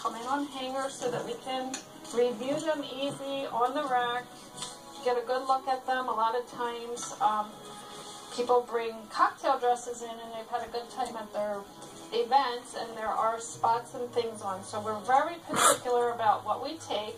Coming on hangers so that we can review them easy on the rack, get a good look at them. A lot of times, um, people bring cocktail dresses in and they've had a good time at their events and there are spots and things on. So we're very particular about what we take.